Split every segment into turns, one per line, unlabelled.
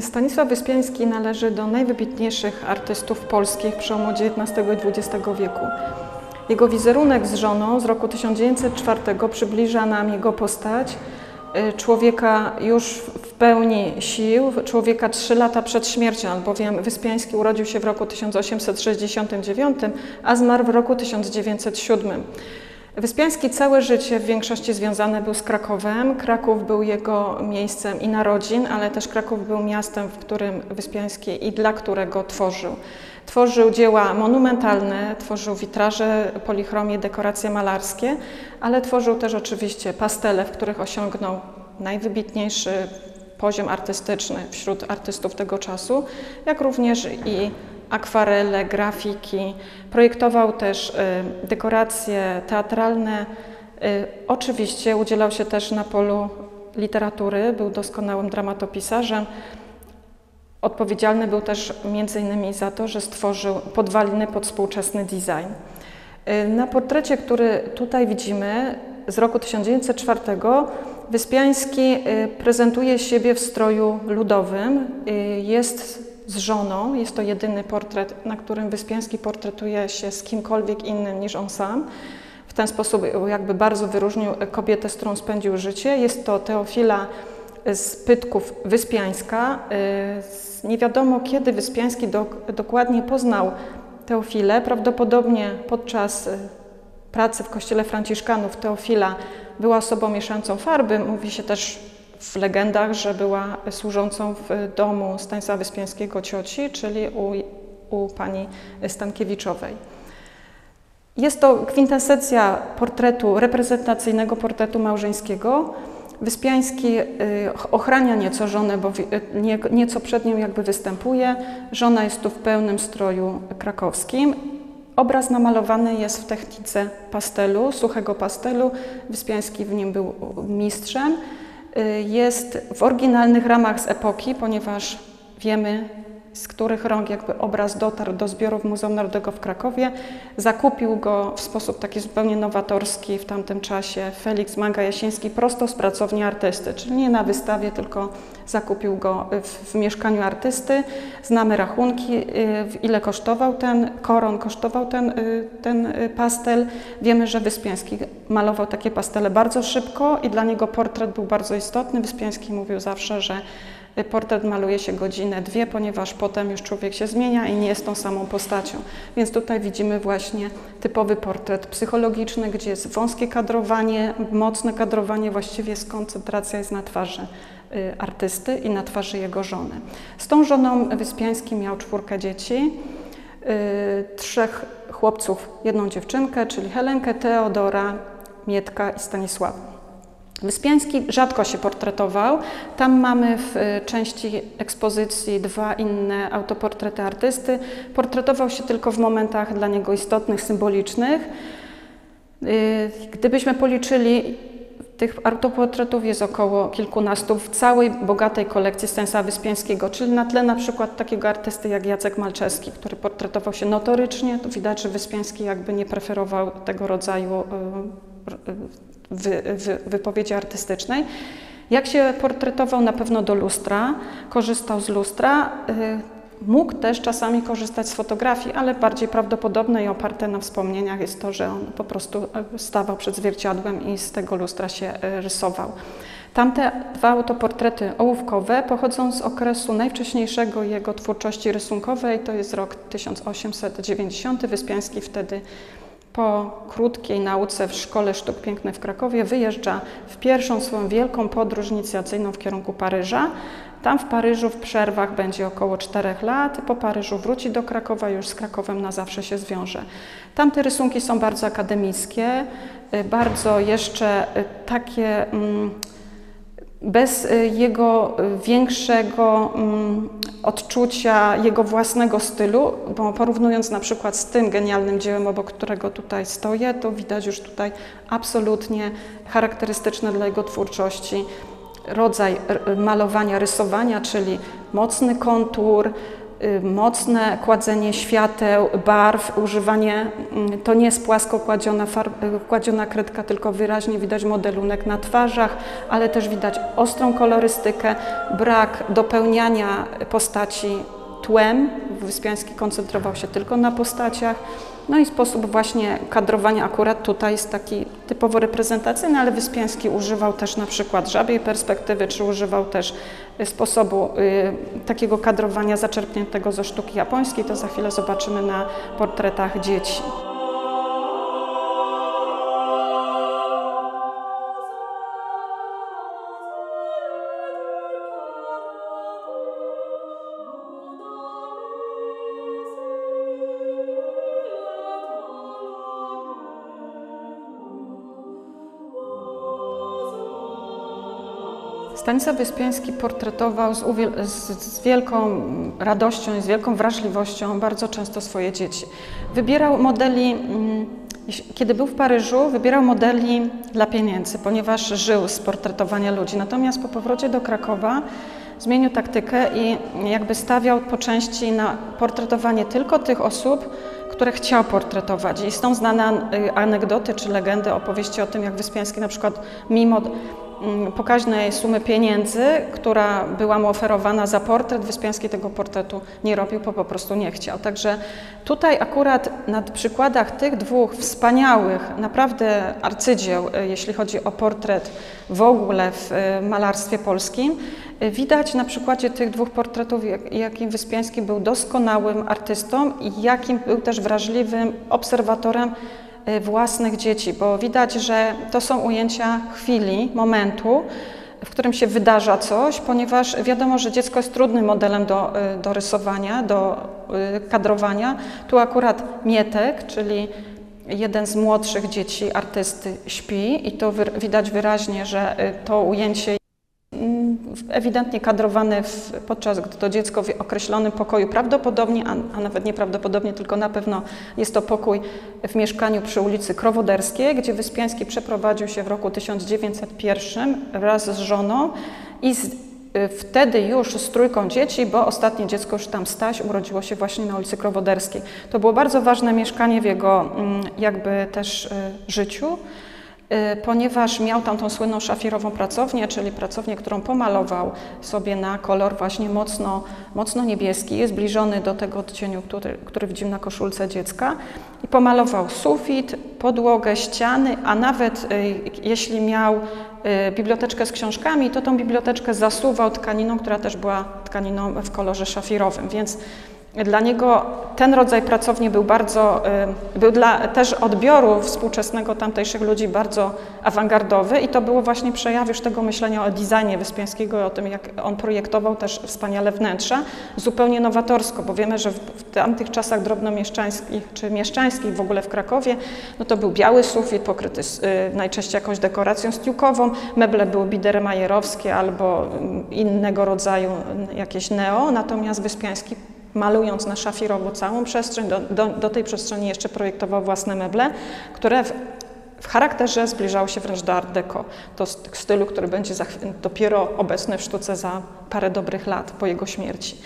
Stanisław Wyspiański należy do najwybitniejszych artystów polskich przełomu XIX i XX wieku. Jego wizerunek z żoną z roku 1904 przybliża nam jego postać, y, człowieka już w pełni sił, człowieka trzy lata przed śmiercią, albowiem Wyspiański urodził się w roku 1869, a zmarł w roku 1907. Wyspiański całe życie w większości związany był z Krakowem. Kraków był jego miejscem i narodzin, ale też Kraków był miastem, w którym Wyspiański i dla którego tworzył. Tworzył dzieła monumentalne, tworzył witraże, polichromie, dekoracje malarskie, ale tworzył też oczywiście pastele, w których osiągnął najwybitniejszy poziom artystyczny wśród artystów tego czasu, jak również i akwarele, grafiki. Projektował też y, dekoracje teatralne. Y, oczywiście udzielał się też na polu literatury, był doskonałym dramatopisarzem. Odpowiedzialny był też między innymi za to, że stworzył podwaliny pod współczesny design. Y, na portrecie, który tutaj widzimy z roku 1904 Wyspiański prezentuje siebie w stroju ludowym. Jest z żoną. Jest to jedyny portret, na którym Wyspiański portretuje się z kimkolwiek innym niż on sam. W ten sposób jakby bardzo wyróżnił kobietę, z którą spędził życie. Jest to Teofila z Pytków Wyspiańska. Y, nie wiadomo, kiedy Wyspiański do, dokładnie poznał Teofilę. Prawdopodobnie podczas y, pracy w kościele Franciszkanów Teofila była osobą mieszającą farby. Mówi się też w legendach, że była służącą w domu Stanisława Wyspiańskiego cioci, czyli u, u pani Stankiewiczowej. Jest to kwintesencja portretu, reprezentacyjnego portretu małżeńskiego. Wyspiański y, ochrania nieco żonę, bo y, nieco przed nią jakby występuje. Żona jest tu w pełnym stroju krakowskim. Obraz namalowany jest w technice pastelu, suchego pastelu. Wyspiański w nim był mistrzem. Y, jest w oryginalnych ramach z epoki, ponieważ wiemy, z których rąk jakby obraz dotarł do zbiorów Muzeum Narodowego w Krakowie. Zakupił go w sposób taki zupełnie nowatorski w tamtym czasie Felix Manga-Jasiński prosto z pracowni artysty, czyli nie na wystawie, tylko zakupił go w, w mieszkaniu artysty. Znamy rachunki, y, ile kosztował ten koron, kosztował ten, y, ten pastel. Wiemy, że Wyspiański malował takie pastele bardzo szybko i dla niego portret był bardzo istotny. Wyspiański mówił zawsze, że portret maluje się godzinę, dwie, ponieważ potem już człowiek się zmienia i nie jest tą samą postacią. Więc tutaj widzimy właśnie typowy portret psychologiczny, gdzie jest wąskie kadrowanie, mocne kadrowanie, właściwie skoncentracja jest na twarzy y, artysty i na twarzy jego żony. Z tą żoną Wyspiański miał czwórkę dzieci, y, trzech chłopców, jedną dziewczynkę, czyli Helenkę, Teodora, Mietka i Stanisława. Wyspiański rzadko się portretował. Tam mamy w y, części ekspozycji dwa inne autoportrety artysty. Portretował się tylko w momentach dla niego istotnych, symbolicznych. Y, gdybyśmy policzyli, tych autoportretów jest około kilkunastu w całej bogatej kolekcji Stanisława Wyspiańskiego, czyli na tle na przykład takiego artysty jak Jacek Malczewski, który portretował się notorycznie. Tu widać, że Wyspiański jakby nie preferował tego rodzaju y, wy, wy, wypowiedzi artystycznej. Jak się portretował na pewno do lustra, korzystał z lustra, y, Mógł też czasami korzystać z fotografii, ale bardziej prawdopodobne i oparte na wspomnieniach jest to, że on po prostu y, stawał przed zwierciadłem i z tego lustra się y, rysował. Tamte dwa autoportrety ołówkowe pochodzą z okresu najwcześniejszego jego twórczości rysunkowej, to jest rok 1890. Wyspiański wtedy po krótkiej nauce w Szkole Sztuk Pięknych w Krakowie wyjeżdża w pierwszą swoją wielką podróż inicjacyjną w kierunku Paryża. Tam w Paryżu w przerwach będzie około 4 lat. Po Paryżu wróci do Krakowa, już z Krakowem na zawsze się zwiąże. Tamte rysunki są bardzo akademickie, y, bardzo jeszcze y, takie. Mm, bez y, jego y, większego mm, odczucia jego własnego stylu, bo porównując na przykład z tym genialnym dziełem, obok którego tutaj stoję, to widać już tutaj absolutnie charakterystyczne dla jego twórczości rodzaj malowania, rysowania, czyli mocny kontur, y, mocne kładzenie świateł, barw, używanie, mm, to nie jest płasko kładziona, y, kładziona kredka, tylko wyraźnie widać modelunek na twarzach, ale też widać ostrą kolorystykę, brak dopełniania postaci tłem. Wyspiański koncentrował się tylko na postaciach. No i sposób właśnie kadrowania akurat tutaj jest taki typowo reprezentacyjny, ale Wyspiański używał też na przykład żabiej perspektywy, czy używał też sposobu y, takiego kadrowania zaczerpniętego ze sztuki japońskiej. To za chwilę zobaczymy na portretach dzieci. Stanisław Wyspiański portretował z, z, wielką radością i z wielką wrażliwością bardzo często swoje dzieci. Wybierał modeli, mm, kiedy był w Paryżu, wybierał modeli dla pieniędzy, ponieważ żył z portretowania ludzi. Natomiast po powrocie do Krakowa zmienił taktykę i jakby stawiał po części na portretowanie tylko tych osób, które chciał portretować. I są znane y, anegdoty czy legendy, opowieści o tym, jak Wyspiański na przykład mimo pokaźnej sumy pieniędzy, która była mu oferowana za portret. Wyspiański tego portretu nie robił, bo po prostu nie chciał. Także tutaj akurat na przykładach tych dwóch wspaniałych, naprawdę arcydzieł, e, jeśli chodzi o portret w ogóle w e, malarstwie polskim, e, widać na przykładzie tych dwóch portretów, jakim Wyspiański był doskonałym artystą i jakim był też wrażliwym obserwatorem Y, własnych dzieci, bo widać, że to są ujęcia chwili, momentu, w którym się wydarza coś, ponieważ wiadomo, że dziecko jest trudnym modelem do, y, do rysowania, do y, kadrowania. Tu akurat Mietek, czyli jeden z młodszych dzieci artysty śpi i to widać wyraźnie, że to ujęcie ewidentnie kadrowany w, podczas gdy to dziecko w określonym pokoju, prawdopodobnie, a, a, nawet nieprawdopodobnie, tylko na pewno jest to pokój w mieszkaniu przy ulicy Krowoderskiej, gdzie Wyspiański przeprowadził się w roku 1901 wraz z żoną i z, y, wtedy już z trójką dzieci, bo ostatnie dziecko już tam Staś urodziło się właśnie na ulicy Krowoderskiej. To było bardzo ważne mieszkanie w jego mm, jakby też y, życiu. Y, ponieważ miał tam tą słynną szafirową pracownię, czyli pracownię, którą pomalował sobie na kolor właśnie mocno, mocno niebieski, zbliżony do tego odcieniu, który, który widzimy na koszulce dziecka. I pomalował sufit, podłogę, ściany, a nawet y, jeśli miał y, biblioteczkę z książkami, to tą biblioteczkę zasuwał tkaniną, która też była tkaniną w kolorze szafirowym. Więc dla niego ten rodzaj pracowni był bardzo, y, był dla też odbioru współczesnego tamtejszych ludzi bardzo awangardowy i to było właśnie przejaw już tego myślenia o designie Wyspiańskiego, o tym jak on projektował też wspaniale wnętrza, zupełnie nowatorsko, bo wiemy, że w tamtych czasach drobnomieszczańskich czy mieszczańskich w ogóle w Krakowie, no to był biały sufit pokryty y, najczęściej jakąś dekoracją stiukową, meble były biedermajerowskie albo mm, innego rodzaju jakieś neo, natomiast Wyspiański malując na szafirowo całą przestrzeń, do, do, do tej przestrzeni jeszcze projektował własne meble, które w, w charakterze zbliżały się wręcz do art deco, do stylu, który będzie za, dopiero obecny w sztuce za parę dobrych lat po jego śmierci.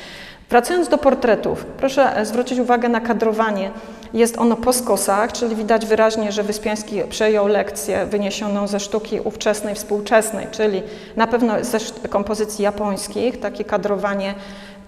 Wracając do portretów, proszę zwrócić uwagę na kadrowanie. Jest ono po skosach, czyli widać wyraźnie, że Wyspiański przejął lekcję wyniesioną ze sztuki ówczesnej, współczesnej, czyli na pewno ze kompozycji japońskich, takie kadrowanie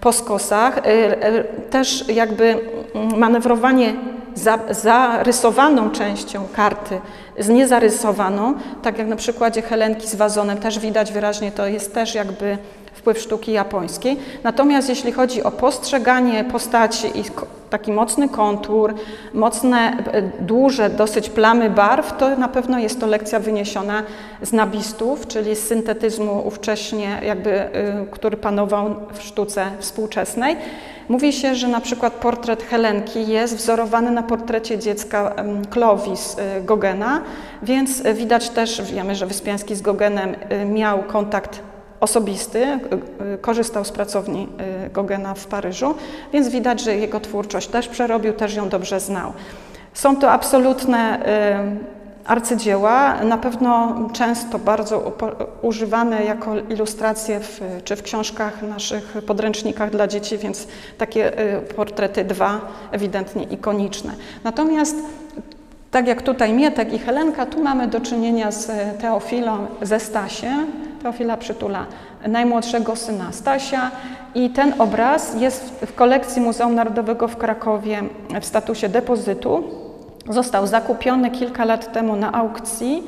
po skosach. Y, y, też jakby mm, manewrowanie za, zarysowaną częścią karty z niezarysowaną, tak jak na przykładzie Helenki z wazonem, też widać wyraźnie, to jest też jakby wpływ sztuki japońskiej. Natomiast jeśli chodzi o postrzeganie postaci i taki mocny kontur, mocne, e, duże dosyć plamy barw, to na pewno jest to lekcja wyniesiona z nabistów, czyli z syntetyzmu ówcześnie, jakby, e, który panował w sztuce współczesnej. Mówi się, że na przykład portret Helenki jest wzorowany na portrecie dziecka Clovis e, Gogena, więc widać też, wiemy, że Wyspiański z Gogenem miał kontakt osobisty, y, y, korzystał z pracowni y, Gogena w Paryżu, więc widać, że jego twórczość też przerobił, też ją dobrze znał. Są to absolutne arcydzieła, na pewno często bardzo używane jako ilustracje w, czy w książkach naszych podręcznikach dla dzieci, więc takie portrety dwa ewidentnie ikoniczne. Natomiast tak jak tutaj Mietek i Helenka, tu mamy do czynienia z Teofilą, ze Stasiem. Teofila przytula najmłodszego syna Stasia i ten obraz jest w kolekcji Muzeum Narodowego w Krakowie w statusie depozytu. Został zakupiony kilka lat temu na aukcji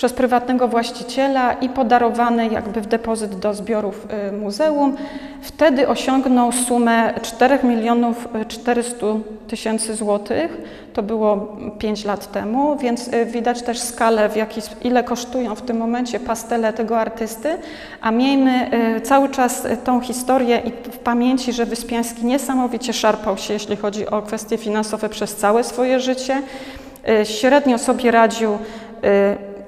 przez prywatnego właściciela i podarowany jakby w depozyt do zbiorów y, muzeum. Wtedy osiągnął sumę 4 milionów 400 tysięcy złotych. To było 5 lat temu, więc y, widać też skalę, w jaki, ile kosztują w tym momencie pastele tego artysty, a miejmy y, cały czas tą historię w pamięci, że Wyspiański niesamowicie szarpał się, jeśli chodzi o kwestie finansowe przez całe swoje życie. Średnio sobie radził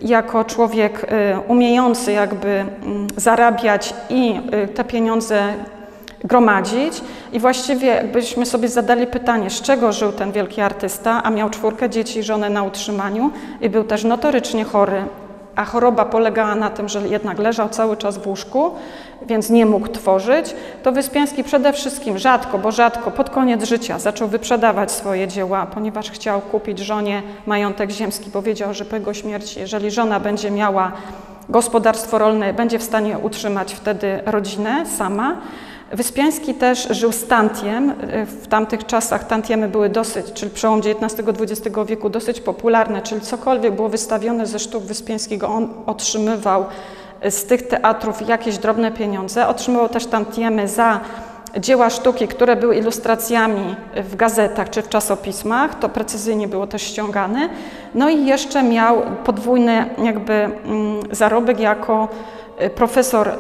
jako człowiek y, umiejący jakby mm, zarabiać i y, te pieniądze gromadzić. I właściwie jakbyśmy sobie zadali pytanie, z czego żył ten wielki artysta, a miał czwórkę dzieci i żonę na utrzymaniu i był też notorycznie chory, a choroba polegała na tym, że jednak leżał cały czas w łóżku, więc nie mógł tworzyć, to Wyspiański przede wszystkim rzadko, bo rzadko pod koniec życia zaczął wyprzedawać swoje dzieła, ponieważ chciał kupić żonie majątek ziemski, bo wiedział, że po jego śmierci, jeżeli żona będzie miała gospodarstwo rolne, będzie w stanie utrzymać wtedy rodzinę sama, Wyspiański też żył z tantiem. W tamtych czasach tantiemy były dosyć, czyli przełom XIX-XX wieku, dosyć popularne, czyli cokolwiek było wystawione ze sztuk Wyspiańskiego, on otrzymywał z tych teatrów jakieś drobne pieniądze. Otrzymywał też tantiemy za dzieła sztuki, które były ilustracjami w gazetach czy w czasopismach, to precyzyjnie było też ściągane. No i jeszcze miał podwójny jakby mm, zarobek jako Y, profesor y,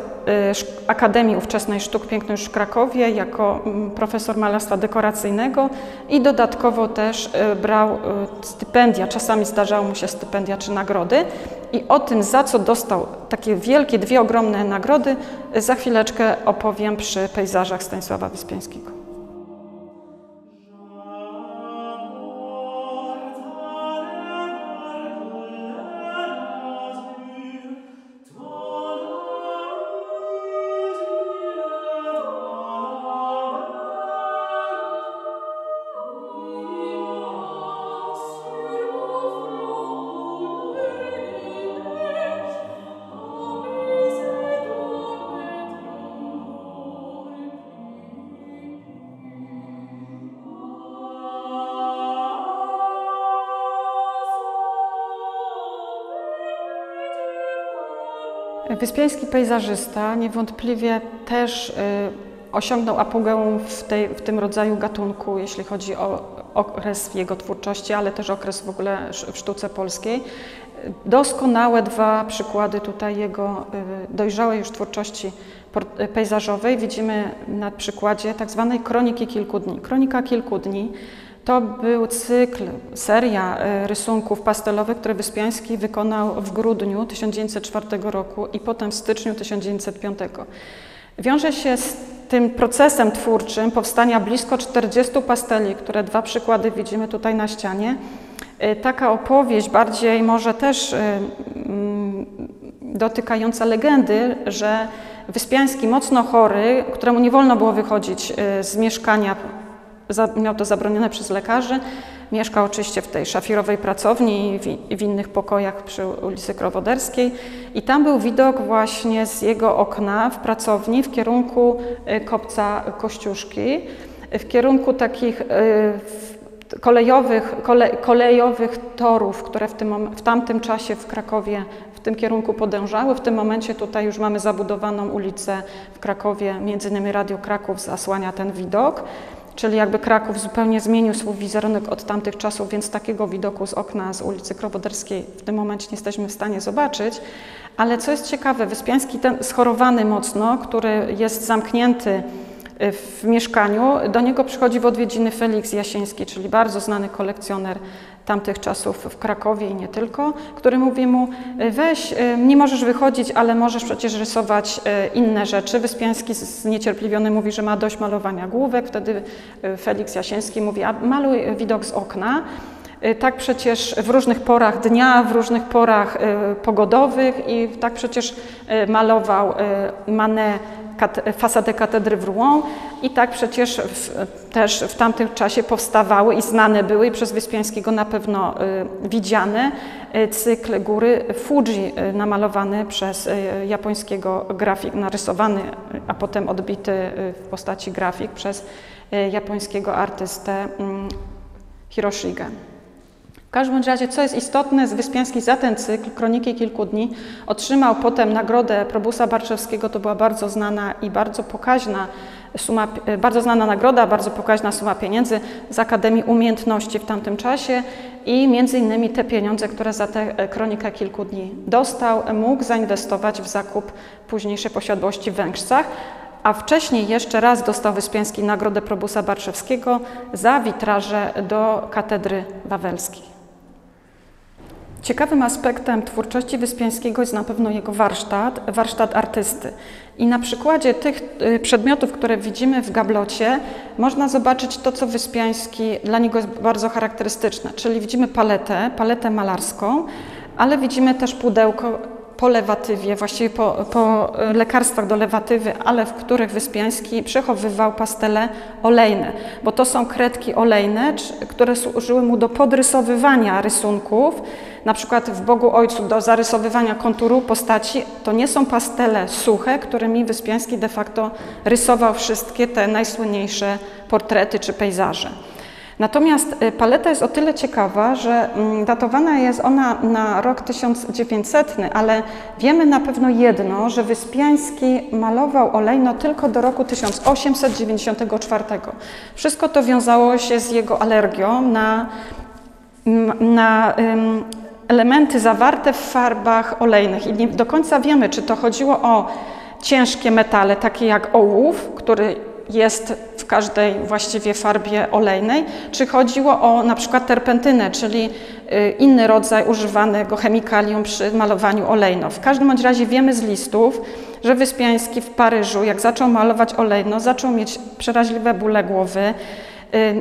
Akademii Ówczesnej Sztuk Pięknych w Krakowie jako mm, profesor malarstwa dekoracyjnego i dodatkowo też y, brał stypendia, czasami zdarzało mu się stypendia czy nagrody i o tym, za co dostał takie wielkie, dwie ogromne nagrody, za chwileczkę opowiem przy pejzażach Stanisława Wyspiańskiego. Wyspiański pejzażysta niewątpliwie też y, osiągnął apogeum w, tej, w tym rodzaju gatunku, jeśli chodzi o okres jego twórczości, ale też okres w ogóle w sztuce polskiej. Doskonałe dwa przykłady tutaj jego y, dojrzałej już twórczości pejzażowej widzimy na przykładzie tak zwanej Kroniki Kilku Dni. Kronika Kilku Dni to był cykl, seria e, rysunków pastelowych, które Wyspiański wykonał w grudniu 1904 roku i potem w styczniu 1905. Wiąże się z tym procesem twórczym powstania blisko 40 pasteli, które dwa przykłady widzimy tutaj na ścianie. E, taka opowieść, bardziej może też e, mm, dotykająca legendy, że Wyspiański, mocno chory, któremu nie wolno było wychodzić z mieszkania miał to zabronione przez lekarzy. Mieszkał oczywiście w tej szafirowej pracowni i w, innych pokojach przy ulicy Krowoderskiej. I tam był widok właśnie z jego okna w pracowni w kierunku y, kopca Kościuszki, w kierunku takich y, kolejowych, kole, kolejowych torów, które w, tym, w tamtym czasie w Krakowie w tym kierunku podążały. W tym momencie tutaj już mamy zabudowaną ulicę w Krakowie, między innymi Radio Kraków zasłania ten widok. Czyli jakby Kraków zupełnie zmienił swój wizerunek od tamtych czasów, więc takiego widoku z okna z ulicy Krowoderskiej w tym momencie nie jesteśmy w stanie zobaczyć. Ale co jest ciekawe, Wyspiański ten schorowany mocno, który jest zamknięty y, w mieszkaniu, do niego przychodzi w odwiedziny Felix Jasiński, czyli bardzo znany kolekcjoner tamtych czasów w Krakowie i nie tylko, który mówi mu, e, weź, e, nie możesz wychodzić, ale możesz przecież rysować e, inne rzeczy. Wyspiański zniecierpliwiony mówi, że ma dość malowania główek, wtedy Felix Jasiński mówi, a maluj widok z okna. tak przecież w różnych porach dnia, w różnych porach pogodowych i tak przecież malował Manet fasadę katedry w Rouen i tak przecież w, też w tamtym czasie powstawały i znane były i przez Wyspiańskiego na pewno y, widziane y, cykl góry Fuji y, namalowany przez y, japońskiego grafik, narysowany, a potem odbity y, w postaci grafik przez y, japońskiego artystę mm, Hiroshige. W każdym razie, co jest istotne, Wyspiański za ten cykl, Kroniki Kilku Dni, otrzymał potem nagrodę Probusa Barczewskiego, to była bardzo znana i bardzo pokaźna suma, bardzo znana nagroda, bardzo pokaźna suma pieniędzy z Akademii Umiejętności w tamtym czasie i między innymi te pieniądze, które za tę kronikę kilku dni dostał, mógł zainwestować w zakup późniejszej posiadłości w Węgrzech, a wcześniej jeszcze raz dostał Wyspiański nagrodę Probusa Barczewskiego za witraże do katedry wawelskiej. Ciekawym aspektem twórczości Wyspiańskiego jest na pewno jego warsztat, warsztat artysty. I na przykładzie tych y, przedmiotów, które widzimy w gablocie, można zobaczyć to, co Wyspiański dla niego jest bardzo charakterystyczne. Czyli widzimy paletę, paletę malarską, ale widzimy też pudełko po lewatywie, właściwie po, po lekarstwach do lewatywy, ale w których Wyspiański przechowywał pastele olejne, bo to są kredki olejne, które służyły mu do podrysowywania rysunków, na przykład w Bogu Ojcu do zarysowywania konturu postaci, to nie są pastele suche, którymi Wyspiański de facto rysował wszystkie te najsłynniejsze portrety czy pejzaże. Natomiast y, paleta jest o tyle ciekawa, że mm, datowana jest ona na rok 1900, ale wiemy na pewno jedno, że Wyspiański malował olejno tylko do roku 1894. Wszystko to wiązało się z jego alergią na, na um, elementy zawarte w farbach olejnych i nie do końca wiemy, czy to chodziło o ciężkie metale, takie jak ołów, który jest w każdej właściwie farbie olejnej, czy chodziło o na przykład terpentynę, czyli y, inny rodzaj używanego chemikalium przy malowaniu olejno. W każdym bądź razie wiemy z listów, że Wyspiański w Paryżu, jak zaczął malować olejno, zaczął mieć przeraźliwe bóle głowy,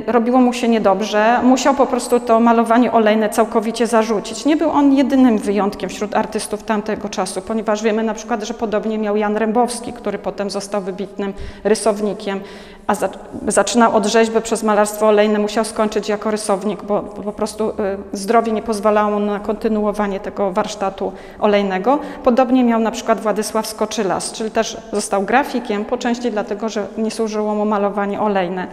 robiło mu się niedobrze, musiał po prostu to malowanie olejne całkowicie zarzucić. Nie był on jedynym wyjątkiem wśród artystów tamtego czasu, ponieważ wiemy na przykład, że podobnie miał Jan Rębowski, który potem został wybitnym rysownikiem, a za, zaczynał od rzeźby przez malarstwo olejne, musiał skończyć jako rysownik, bo, po prostu y, zdrowie nie pozwalało na kontynuowanie tego warsztatu olejnego. Podobnie miał na przykład Władysław Skoczylas, czyli też został grafikiem, po części dlatego, że nie służyło mu malowanie olejne.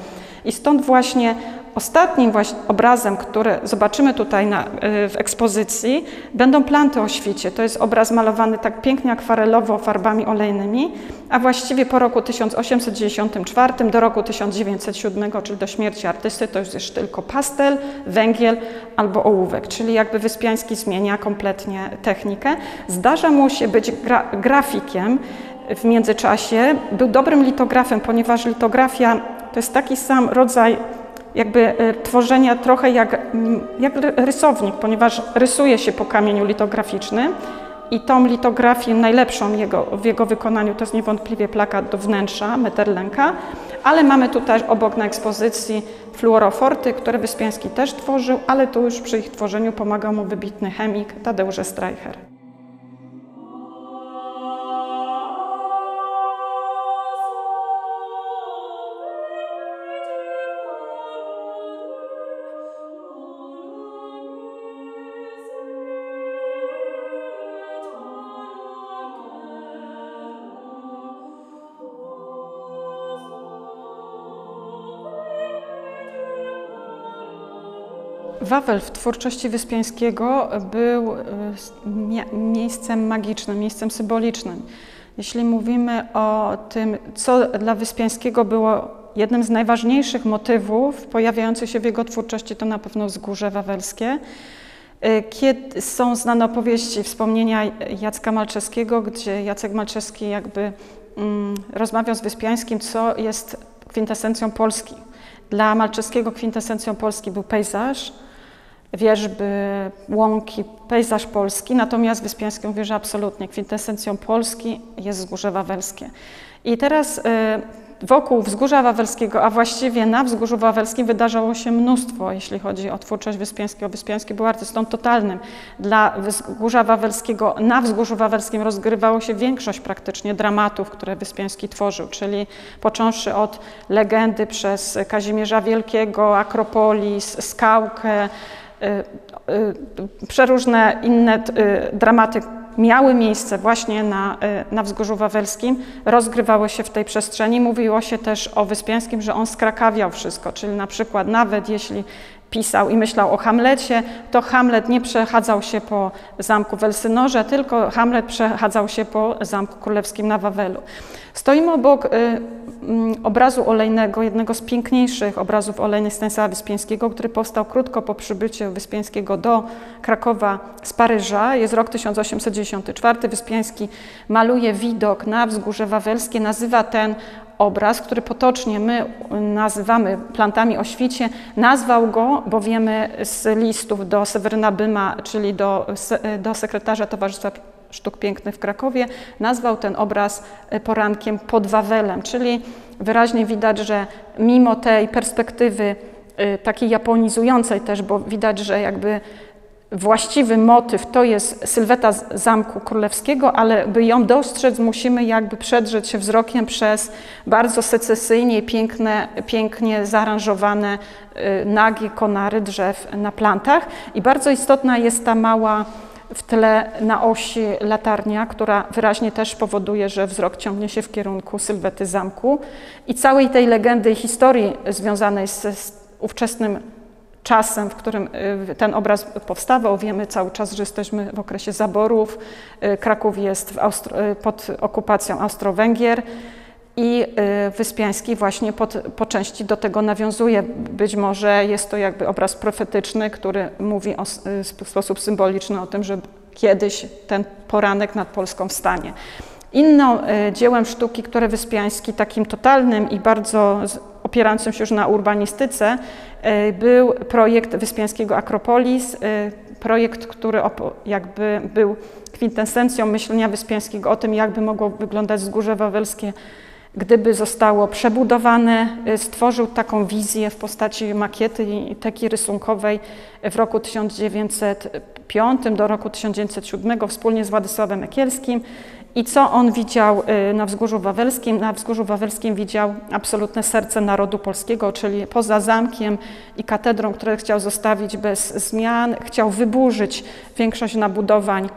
I stąd właśnie ostatnim właśnie obrazem, który zobaczymy tutaj na, y, w ekspozycji, będą planty o świcie. To jest obraz malowany tak pięknie akwarelowo farbami olejnymi, a właściwie po roku 1894 do roku 1907, czyli do śmierci artysty, to już jest tylko pastel, węgiel albo ołówek, czyli jakby Wyspiański zmienia kompletnie technikę. Zdarza mu się być gra grafikiem, w międzyczasie. Był dobrym litografem, ponieważ litografia to jest taki sam rodzaj jakby e, tworzenia trochę jak, mm, jak rysownik, ponieważ rysuje się po kamieniu litograficznym i tą litografię najlepszą jego, w jego wykonaniu to jest niewątpliwie plakat do wnętrza Metterlenka, ale mamy tutaj obok na ekspozycji fluoroforty, które Wyspiański też tworzył, ale tu już przy ich tworzeniu pomagał mu wybitny chemik Tadeusz Streicher. Wawel w twórczości Wyspiańskiego był e, miejscem magicznym, miejscem symbolicznym. Jeśli mówimy o tym, co dla Wyspiańskiego było jednym z najważniejszych motywów pojawiających się w jego twórczości, to na pewno wzgórze wawelskie. E, kiedy są znane opowieści, wspomnienia Jacka Malczewskiego, gdzie Jacek Malczewski jakby mm, rozmawiał z Wyspiańskim, co jest kwintesencją Polski. Dla Malczewskiego kwintesencją Polski był pejzaż, wierzby, łąki, pejzaż polski, natomiast Wyspiański mówi, że absolutnie kwintesencją Polski jest Wzgórze Wawelskie. I teraz y, Wokół Wzgórza Wawelskiego, a właściwie na Wzgórzu Wawelskim wydarzało się mnóstwo, jeśli chodzi o twórczość Wyspiańskiego. Wyspiański był artystą totalnym. Dla Wzgórza Wawelskiego, na Wzgórzu Wawelskim rozgrywało się większość praktycznie dramatów, które Wyspiański tworzył, czyli począwszy od legendy przez Kazimierza Wielkiego, Akropolis, Skałkę, przeróżne inne y, dramaty miały miejsce właśnie na, y, na Wzgórzu Wawelskim, rozgrywały się w tej przestrzeni. Mówiło się też o Wyspiańskim, że on skrakawiał wszystko, czyli na przykład nawet jeśli pisał i myślał o Hamlecie, to Hamlet nie przechadzał się po zamku w Elsynorze, tylko Hamlet przechadzał się po zamku królewskim na Wawelu. Stoimy obok y, y, obrazu olejnego, jednego z piękniejszych obrazów olejnych Stanisława Wyspiańskiego, który powstał krótko po przybyciu Wyspiańskiego do Krakowa z Paryża. Jest rok 1894. Wyspiański maluje widok na wzgórze wawelskie, nazywa ten obraz, który potocznie my nazywamy plantami o świcie, nazwał go, bo wiemy z listów do Seweryna Byma, czyli do, do sekretarza Towarzystwa Sztuk Pięknych w Krakowie, nazwał ten obraz porankiem pod Wawelem, czyli wyraźnie widać, że mimo tej perspektywy y, takiej japonizującej też, bo widać, że jakby właściwy motyw to jest sylweta Zamku Królewskiego, ale by ją dostrzec, musimy jakby przedrzeć się wzrokiem przez bardzo secesyjnie piękne, pięknie zaaranżowane y, nagie konary drzew na plantach. I bardzo istotna jest ta mała w tle na osi latarnia, która wyraźnie też powoduje, że wzrok ciągnie się w kierunku sylwety zamku i całej tej legendy i historii związanej z ówczesnym czasem, w którym y, ten obraz powstawał. Wiemy cały czas, że jesteśmy w okresie zaborów. Y, Kraków jest y, pod okupacją Austro-Węgier i Wyspiański właśnie pod, po części do tego nawiązuje. Być może jest to jakby obraz profetyczny, który mówi o, w sposób symboliczny o tym, że kiedyś ten poranek nad Polską wstanie. Inną dziełem sztuki, które Wyspiański takim totalnym i bardzo opierającym się już na urbanistyce, e, był projekt Wyspiańskiego Akropolis, e, projekt, który jakby był kwintesencją myślenia Wyspiańskiego o tym, jakby mogło wyglądać Wzgórze Wawelskie, gdyby zostało przebudowane. E, stworzył taką wizję w postaci makiety i teki rysunkowej w roku 1905 do roku 1907 wspólnie z Władysławem Ekielskim. I co on widział y, na Wzgórzu Wawelskim? Na Wzgórzu Wawelskim widział absolutne serce narodu polskiego, czyli poza zamkiem i katedrą, które chciał zostawić bez zmian, chciał wyburzyć większość nabudowań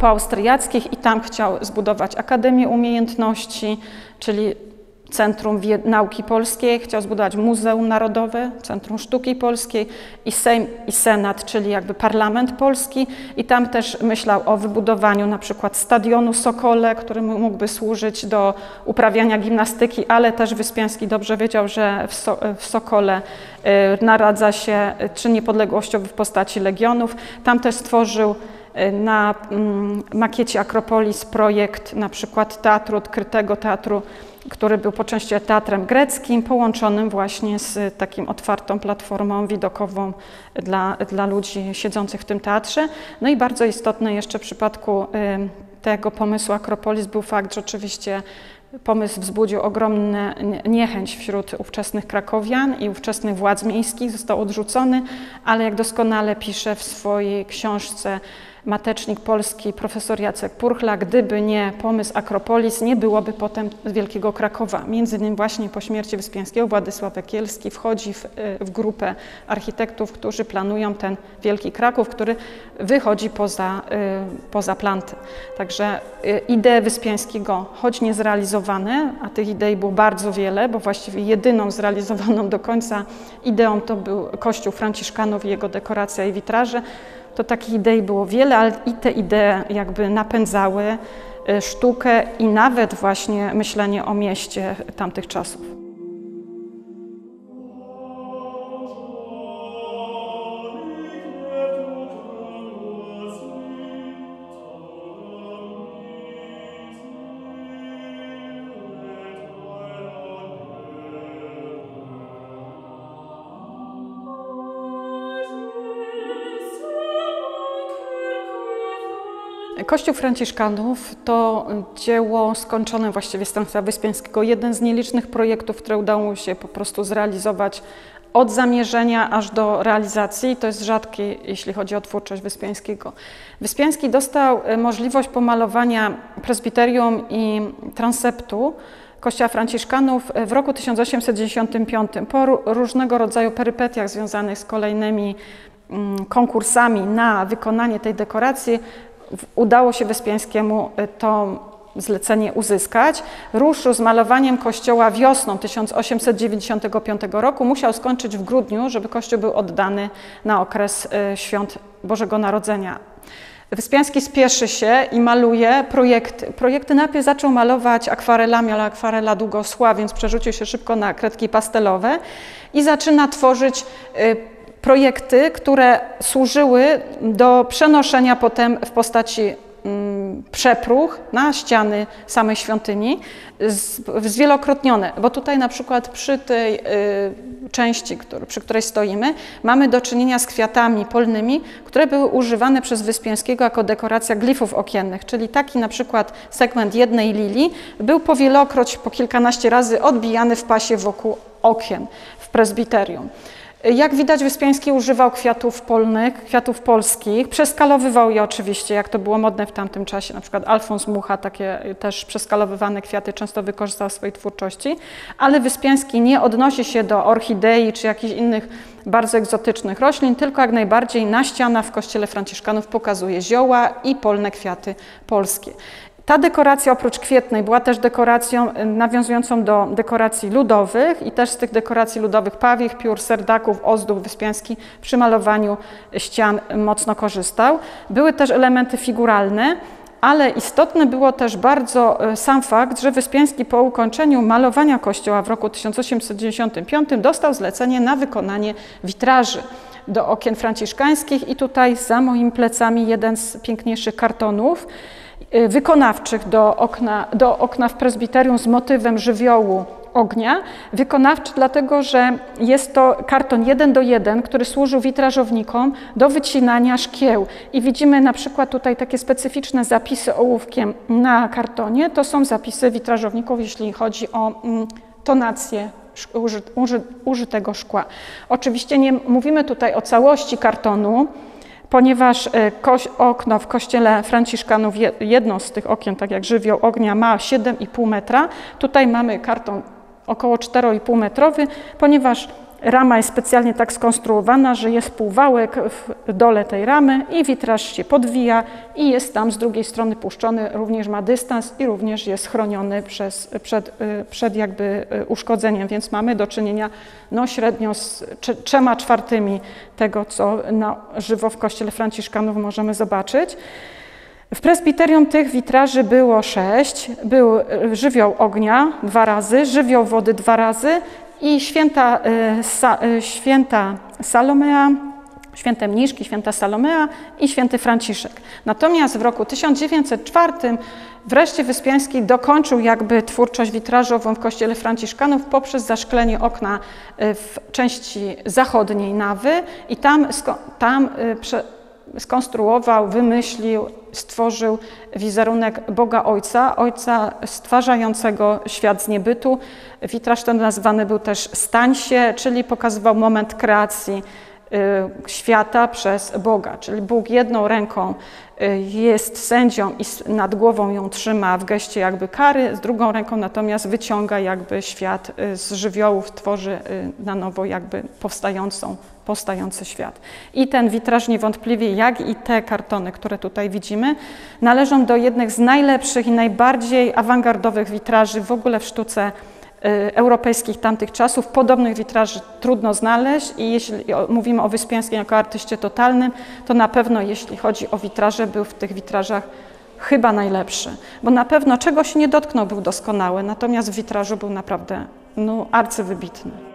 poaustriackich i tam chciał zbudować Akademię Umiejętności, czyli Centrum Nauki Polskiej, chciał zbudować Muzeum Narodowe, Centrum Sztuki Polskiej i Sejm i Senat, czyli jakby Parlament Polski i tam też myślał o wybudowaniu na przykład stadionu Sokole, który mógłby służyć do uprawiania gimnastyki, ale też Wyspiański dobrze wiedział, że w, so w Sokole y, naradza się czyn niepodległościowy w postaci legionów. Tam też stworzył y, na mm, makiecie Akropolis projekt na przykład teatru odkrytego, teatru który był po części teatrem greckim, połączonym właśnie z takim otwartą platformą widokową dla, dla ludzi siedzących w tym teatrze. No i bardzo istotny jeszcze w przypadku tego pomysłu Akropolis był fakt, że oczywiście Pomysł wzbudził ogromną niechęć wśród ówczesnych krakowian i ówczesnych władz miejskich, został odrzucony, ale jak doskonale pisze w swojej książce matecznik polski profesor Jacek Purchla, gdyby nie pomysł Akropolis, nie byłoby potem Wielkiego Krakowa. Między innymi właśnie po śmierci Wyspiańskiego Władysław Ekielski wchodzi w, y, w grupę architektów, którzy planują ten Wielki Kraków, który wychodzi poza, y, poza planty. Także y, idee Wyspiańskiego, choć nie zrealizowane, a tych idei było bardzo wiele, bo właściwie jedyną zrealizowaną do końca ideą to był Kościół Franciszkanów i jego dekoracja i witraże, to takich idei było wiele, ale i te idee jakby napędzały y, sztukę i nawet właśnie myślenie o mieście tamtych czasów. Kościół Franciszkanów to dzieło skończone właściwie Stanisława Wyspiańskiego. Jeden z nielicznych projektów, które udało się po prostu zrealizować od zamierzenia aż do realizacji. To jest rzadkie, jeśli chodzi o twórczość Wyspiańskiego. Wyspiański dostał e, możliwość pomalowania prezbiterium i transeptu Kościoła Franciszkanów w roku 1895. Po różnego rodzaju perypetiach związanych z kolejnymi mm, konkursami na wykonanie tej dekoracji udało się Wyspiańskiemu e, to zlecenie uzyskać. Ruszył z malowaniem kościoła wiosną 1895 roku. Musiał skończyć w grudniu, żeby kościół był oddany na okres e, świąt Bożego Narodzenia. Wyspiański spieszy się i maluje projekty. Projekty najpierw zaczął malować akwarelami, ale akwarela długo schła, więc przerzucił się szybko na kredki pastelowe i zaczyna tworzyć e, projekty, które służyły do przenoszenia potem w postaci mm, przepruch na ściany samej świątyni, zwielokrotnione, bo tutaj na przykład przy tej y, części, przy której stoimy, mamy do czynienia z kwiatami polnymi, które były używane przez Wyspiańskiego jako dekoracja glifów okiennych, czyli taki na przykład segment jednej lilii był powielokroć, po kilkanaście razy odbijany w pasie wokół okien w prezbiterium. Jak widać, Wyspiański używał kwiatów polnych, kwiatów polskich, przeskalowywał je oczywiście, jak to było modne w tamtym czasie. Na przykład Alfons Mucha takie też przeskalowywane kwiaty często wykorzystał w swojej twórczości, ale Wyspiański nie odnosi się do orchidei czy jakichś innych bardzo egzotycznych roślin, tylko jak najbardziej na ścianach w kościele franciszkanów pokazuje zioła i polne kwiaty polskie. Ta dekoracja oprócz kwietnej była też dekoracją y, nawiązującą do dekoracji ludowych i też z tych dekoracji ludowych pawich, piór, serdaków, ozdób Wyspiański przy malowaniu ścian mocno korzystał. Były też elementy figuralne, ale istotny było też bardzo y, sam fakt, że Wyspiański po ukończeniu malowania kościoła w roku 1895 dostał zlecenie na wykonanie witraży do okien franciszkańskich i tutaj za moimi plecami jeden z piękniejszych kartonów wykonawczych do okna, do okna w prezbiterium z motywem żywiołu ognia. Wykonawczy dlatego, że jest to karton jeden do jeden, który służył witrażownikom do wycinania szkieł. I widzimy na przykład tutaj takie specyficzne zapisy ołówkiem na kartonie. To są zapisy witrażowników, jeśli chodzi o mm, tonację użytego szkła. Oczywiście nie mówimy tutaj o całości kartonu, ponieważ e, okno w kościele Franciszkanów, jedno z tych okien, tak jak żywioł ognia, ma 7,5 metra. Tutaj mamy karton około 4,5 metrowy, ponieważ Rama jest specjalnie tak skonstruowana, że jest półwałek w dole tej ramy i witraż się podwija i jest tam z drugiej strony puszczony, również ma dystans i również jest chroniony przez, przed, y, przed jakby y, uszkodzeniem, więc mamy do czynienia no, średnio z trzema czwartymi tego, co na żywo w kościele franciszkanów możemy zobaczyć. W presbiterium tych witraży było sześć. Był y, żywioł ognia dwa razy, żywioł wody dwa razy i święta, y, y, święta Salomea, święte Mniszki, święta Salomea i święty Franciszek. Natomiast w roku 1904 wreszcie Wyspiański dokończył jakby twórczość witrażową w kościele Franciszkanów poprzez zaszklenie okna y, w części zachodniej nawy i tam, tam skonstruował, wymyślił, stworzył wizerunek Boga Ojca, Ojca stwarzającego świat z niebytu. Witraż ten nazwany był też Stań się, czyli pokazywał moment kreacji świata przez Boga, czyli Bóg jedną ręką y, jest sędzią i nad głową ją trzyma w geście jakby kary, z drugą ręką natomiast wyciąga jakby świat y, z żywiołów, tworzy na nowo jakby powstającą powstający świat. I ten witraż niewątpliwie, jak i te kartony, które tutaj widzimy, należą do jednych z najlepszych i najbardziej awangardowych witraży w ogóle w sztuce y, europejskich tamtych czasów. Podobnych witraży trudno znaleźć i jeśli mówimy o Wyspiańskim jako artyście totalnym, to na pewno jeśli chodzi o witraże, był w tych witrażach chyba najlepszy, bo na pewno czegoś nie dotknął, był doskonały, natomiast w witrażu był naprawdę no, arcywybitny.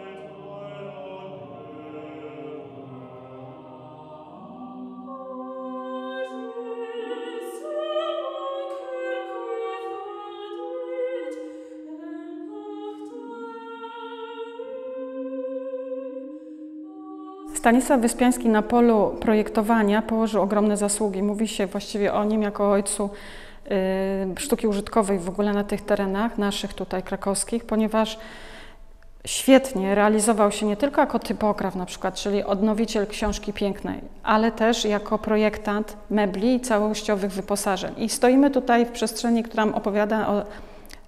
Stanisław Wyspiański na polu projektowania położył ogromne zasługi. Mówi się właściwie o nim jako ojcu y, sztuki użytkowej w ogóle na tych terenach naszych tutaj krakowskich, ponieważ świetnie realizował się nie tylko jako typograf na przykład, czyli odnowiciel książki pięknej, ale też jako projektant mebli i całościowych wyposażeń. I stoimy tutaj w przestrzeni, która opowiada o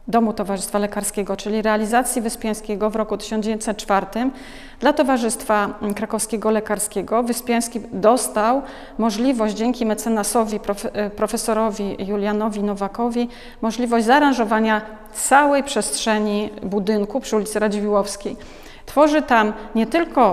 Domu Towarzystwa Lekarskiego, czyli realizacji Wyspiańskiego w roku 1904 dla Towarzystwa Krakowskiego Lekarskiego. Wyspiański dostał możliwość dzięki mecenasowi, e, profesorowi Julianowi Nowakowi, możliwość zaaranżowania całej przestrzeni budynku przy ulicy Radziwiłowskiej. Tworzy tam nie tylko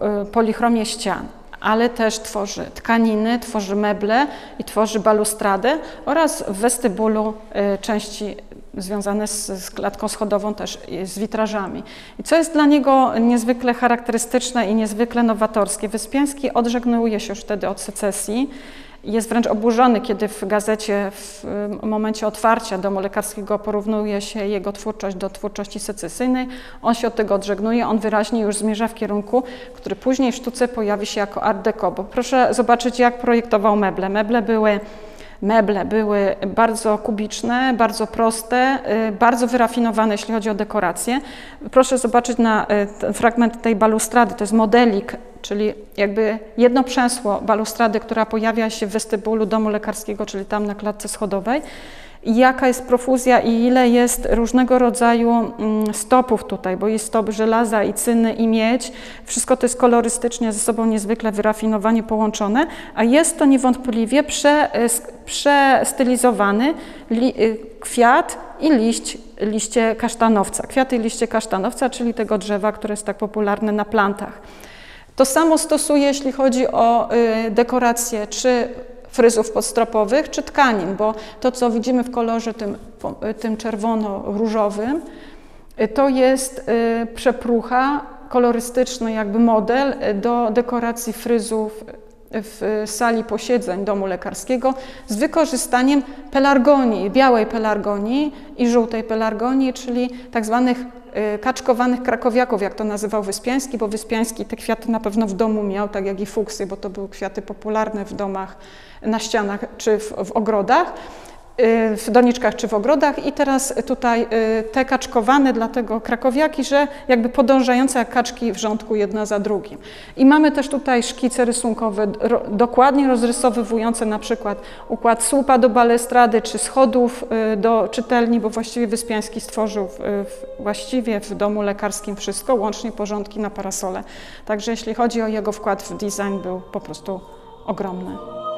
e, polichromię ścian, ale też tworzy tkaniny, tworzy meble i tworzy balustradę oraz w westybulu e, części związane z, z, klatką schodową też z witrażami. I co jest dla niego niezwykle charakterystyczne i niezwykle nowatorskie, Wyspiański odżegnuje się już wtedy od secesji, jest wręcz oburzony, kiedy w gazecie w momencie otwarcia domu lekarskiego porównuje się jego twórczość do twórczości secesyjnej. On się od tego odżegnuje, on wyraźnie już zmierza w kierunku, który później w sztuce pojawi się jako art deco. Bo proszę zobaczyć, jak projektował meble. Meble były meble były bardzo kubiczne, bardzo proste, y, bardzo wyrafinowane, jeśli chodzi o dekorację. Proszę zobaczyć na y, fragment tej balustrady, to jest modelik, czyli jakby jedno przęsło balustrady, która pojawia się w westybulu domu lekarskiego, czyli tam na klatce schodowej jaka jest profuzja i ile jest różnego rodzaju mm, stopów tutaj, bo jest stop żelaza i cyny i miedź. Wszystko to jest kolorystycznie ze sobą niezwykle wyrafinowanie połączone, a jest to niewątpliwie prze, przestylizowany y, kwiat i liść, liście kasztanowca. Kwiaty i liście kasztanowca, czyli tego drzewa, które jest tak popularne na plantach. To samo stosuje, jeśli chodzi o y, dekoracje, czy fryzów podstropowych czy tkanin, bo to, co widzimy w kolorze tym, tym czerwono-różowym, y, to jest y, przeprucha, kolorystyczny jakby model y, do dekoracji fryzów w sali posiedzeń domu lekarskiego z wykorzystaniem pelargonii, białej pelargonii i żółtej pelargonii, czyli tak zwanych kaczkowanych krakowiaków, jak to nazywał Wyspiański, bo Wyspiański te kwiaty na pewno w domu miał, tak jak i fuksy, bo to były kwiaty popularne w domach na ścianach czy w, w ogrodach y, w doniczkach czy w ogrodach i teraz tutaj y, te kaczkowane, dlatego krakowiaki, że jakby podążające jak kaczki w rządku jedna za drugim. I mamy też tutaj szkice rysunkowe, dokładnie rozrysowywujące na przykład układ słupa do balestrady czy schodów y, do czytelni, bo właściwie Wyspiański stworzył w, właściwie w domu lekarskim wszystko, łącznie porządki na parasole. Także jeśli chodzi o jego wkład w design był po prostu ogromny.